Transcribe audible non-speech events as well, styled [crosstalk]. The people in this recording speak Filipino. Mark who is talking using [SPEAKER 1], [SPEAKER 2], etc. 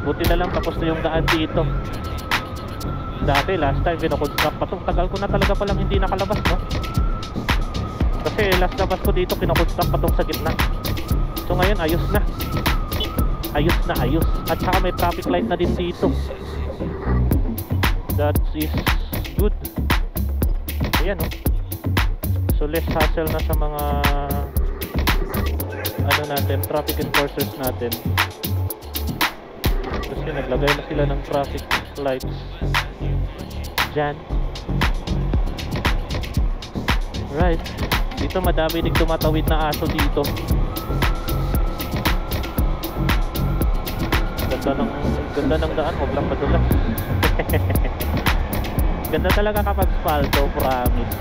[SPEAKER 1] Buti na lang tapos na yung daan dito. Dati, last time, kinoconstruct pa to. Tagal ko na talaga palang hindi nakalabas, no? Kasi last labas ko dito, kinoconstruct pa tong sa gitna. So ngayon, ayos na. Ayos na, ayos. At saka may traffic light na din dito. That is good. Ayan, no? So less hassle na sa mga ano natin, traffic enforcers natin. Kasi naglagay na sila ng traffic lights dyan. Right. Dito madami din tumatawid na aso dito. Ganda ng ganda ng daan, huwag lang madulas. [laughs] ganda talaga kapag spalto, promise.